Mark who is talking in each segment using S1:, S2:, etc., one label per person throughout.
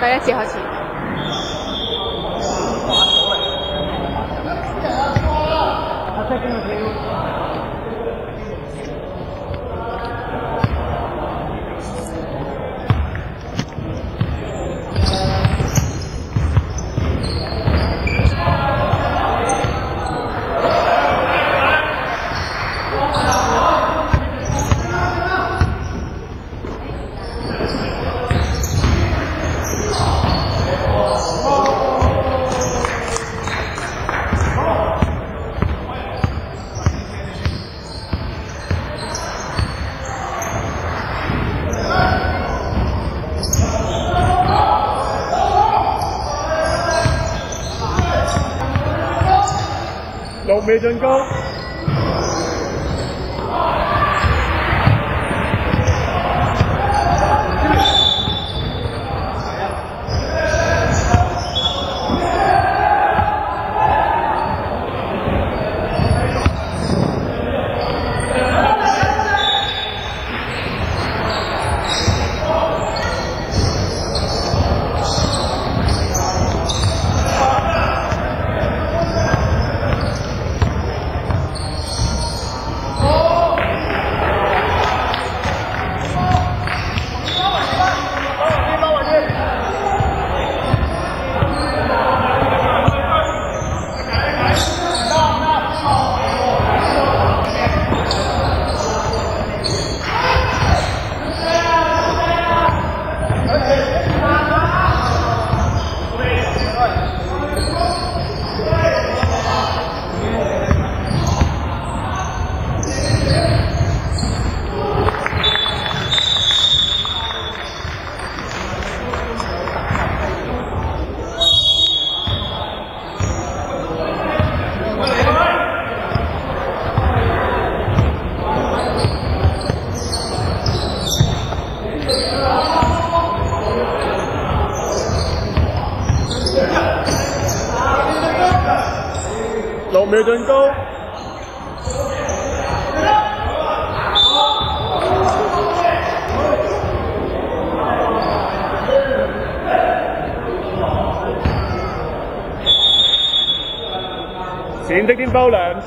S1: 大家记好起。
S2: 六未进 攻。六秒進攻。閃的顛包兩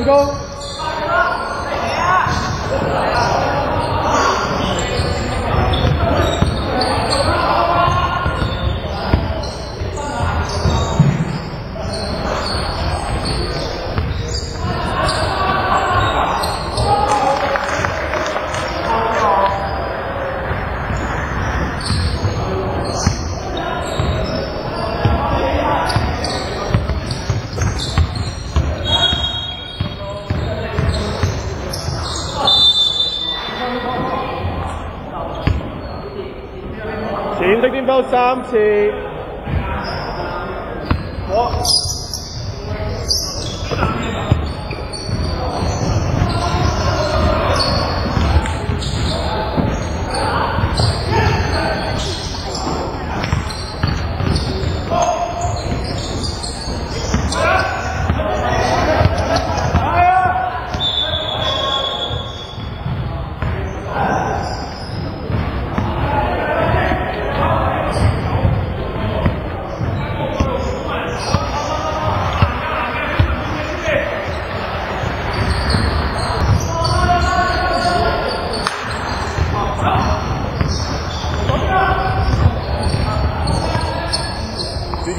S2: इनको Southampton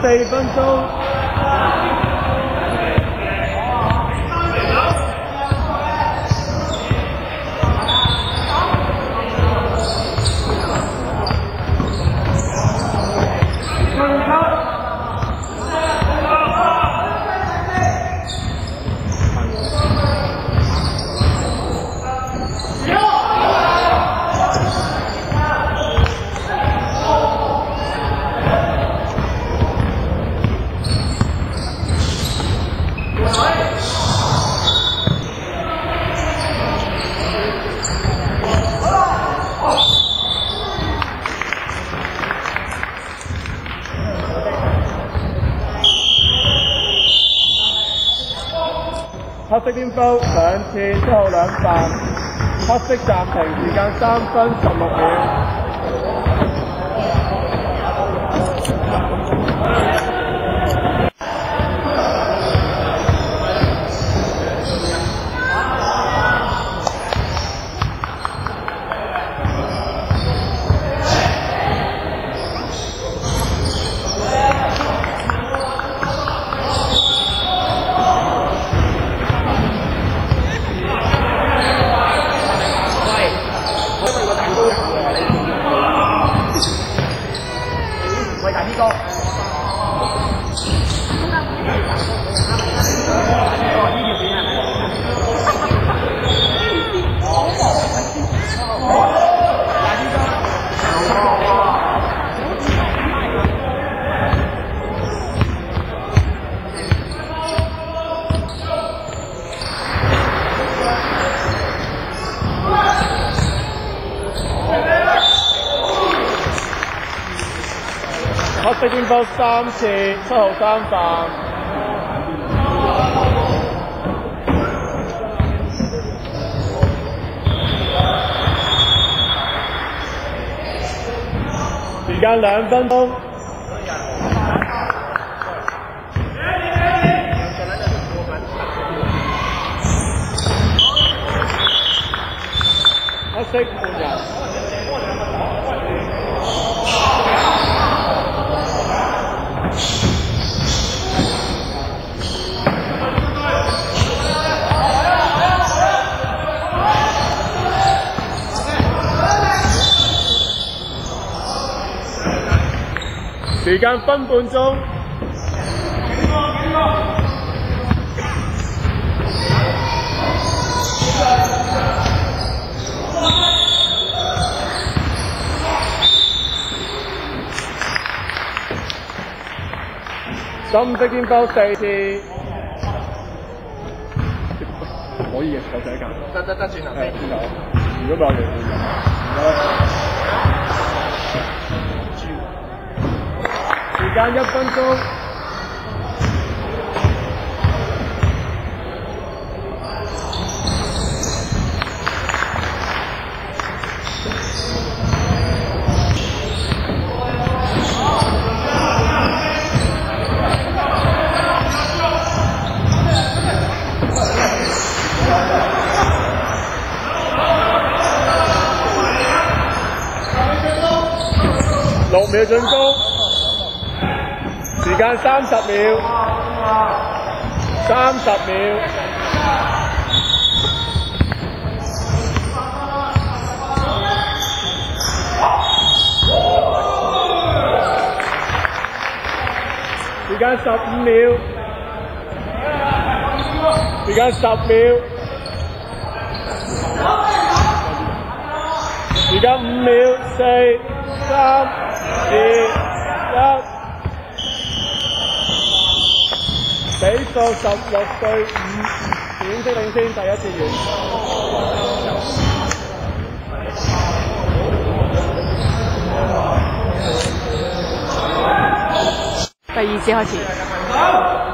S2: Stephenson. 黑色蝙蝠两次，之后两发。黑色暂停，时间三分十六秒。黑色顛煲三次，七號三飯。時間兩分鐘。黑色換人。時間分半鐘。深色顛煲四次。可以嘅，我第一間。得得得，轉頭先。轉頭。如果冇人，唔該。Dạ dạ con cô Lộn bia chân công 时间三十秒，三十秒。时间十五秒，时间十秒，时间五秒，四、三、二、 比數十六對五，點擊領先第一次完。
S1: 第二次開始。